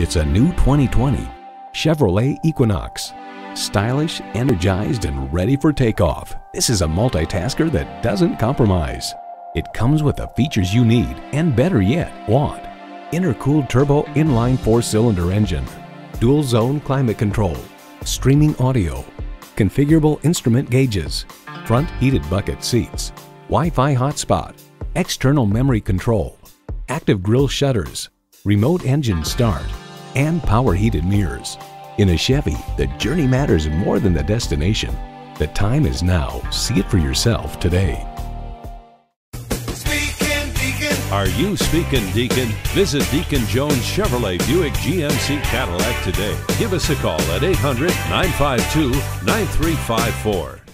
It's a new 2020 Chevrolet Equinox. Stylish, energized, and ready for takeoff. This is a multitasker that doesn't compromise. It comes with the features you need and better yet, want. Intercooled turbo inline four-cylinder engine, dual zone climate control, streaming audio, configurable instrument gauges, front heated bucket seats, Wi-Fi hotspot, external memory control, active grille shutters, remote engine start, and power heated mirrors. In a Chevy, the journey matters more than the destination. The time is now. See it for yourself today. Are you speaking Deacon? Visit Deacon Jones Chevrolet Buick GMC Cadillac today. Give us a call at 800 952 9354.